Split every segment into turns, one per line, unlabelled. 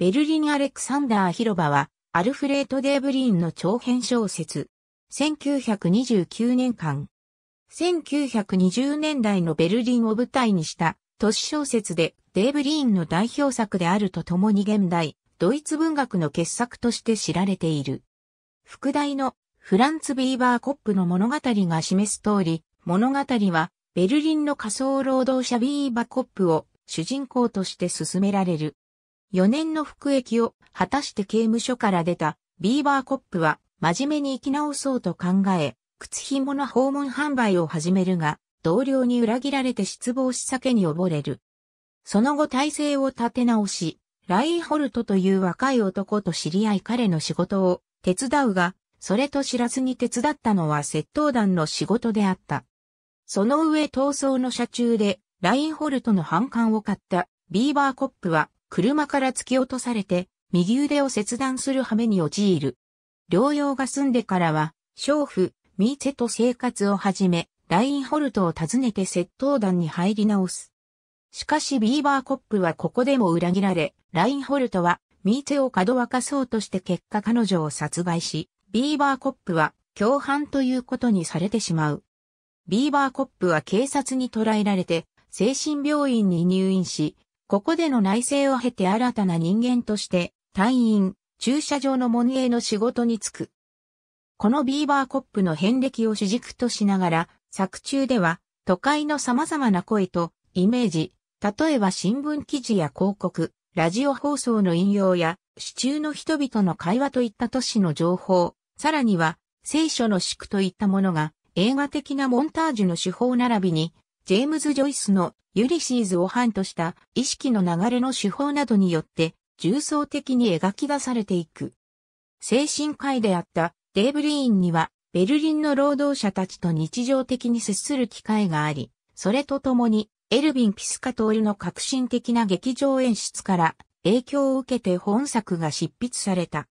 ベルリン・アレクサンダー広場は、アルフレート・デーブリーンの長編小説。1929年刊。1920年代のベルリンを舞台にした都市小説でデーブリーンの代表作であるとともに現代、ドイツ文学の傑作として知られている。副題のフランツ・ビーバーコップの物語が示す通り、物語はベルリンの下層労働者ビーバーコップを主人公として進められる。4年の服役を果たして刑務所から出たビーバーコップは真面目に生き直そうと考え、靴紐の訪問販売を始めるが、同僚に裏切られて失望し酒に溺れる。その後体勢を立て直し、ラインホルトという若い男と知り合い彼の仕事を手伝うが、それと知らずに手伝ったのは窃盗団の仕事であった。その上逃走の車中でラインホルトの反感を買ったビーバーコップは車から突き落とされて、右腕を切断する羽目に陥る。療養が済んでからは、娼婦、ミーツェと生活を始め、ラインホルトを訪ねて窃盗団に入り直す。しかしビーバーコップはここでも裏切られ、ラインホルトはミーツェをかどわかそうとして結果彼女を殺害し、ビーバーコップは共犯ということにされてしまう。ビーバーコップは警察に捕らえられて、精神病院に入院し、ここでの内政を経て新たな人間として、隊員、駐車場の門営の仕事に就く。このビーバーコップの遍歴を主軸としながら、作中では、都会の様々な声とイメージ、例えば新聞記事や広告、ラジオ放送の引用や、市中の人々の会話といった都市の情報、さらには、聖書の宿といったものが、映画的なモンタージュの手法並びに、ジェームズ・ジョイスのユリシーズを範とした意識の流れの手法などによって重層的に描き出されていく。精神科医であったデーブリーンにはベルリンの労働者たちと日常的に接する機会があり、それとともにエルビン・ピスカトールの革新的な劇場演出から影響を受けて本作が執筆された。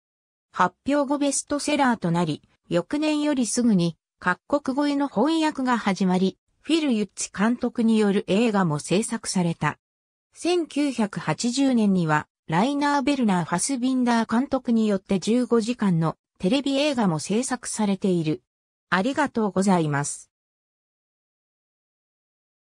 発表後ベストセラーとなり、翌年よりすぐに各国語への翻訳が始まり、フィル・ユッツ監督による映画も制作された。1980年には、ライナー・ベルナー・ファスビンダー監督によって15時間のテレビ映画も制作されている。ありがとうございます。